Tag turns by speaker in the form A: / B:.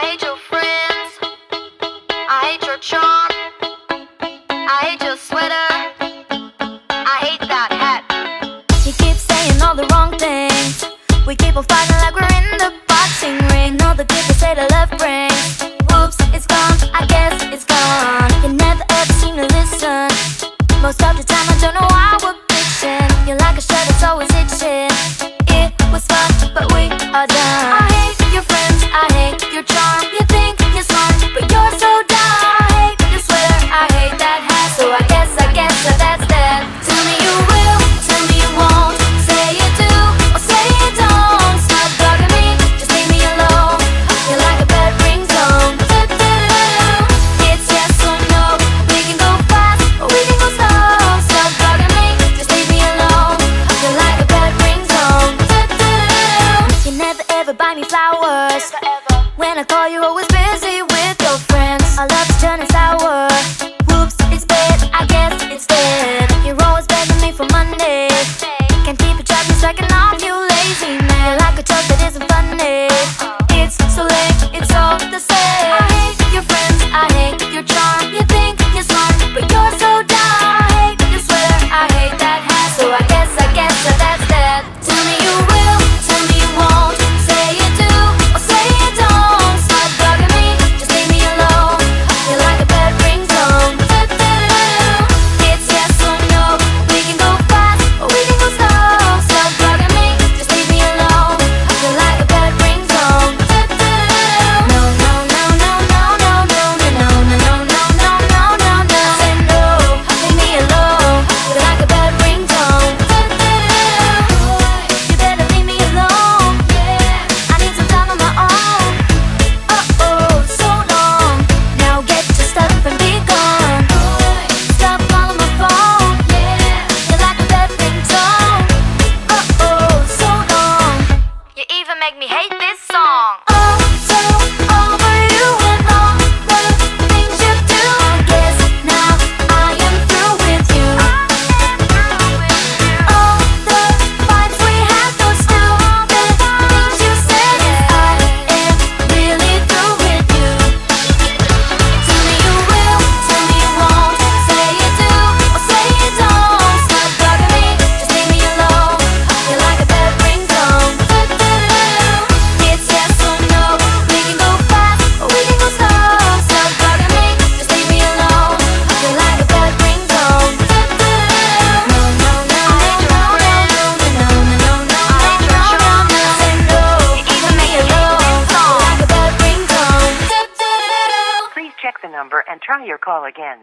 A: hate your friends. I hate your charm. I hate your sweater. I hate that hat.
B: Saying all the wrong things. We keep on fighting. When I call, you always. hate
A: this song.
B: Oh.
C: check the number and try your call again.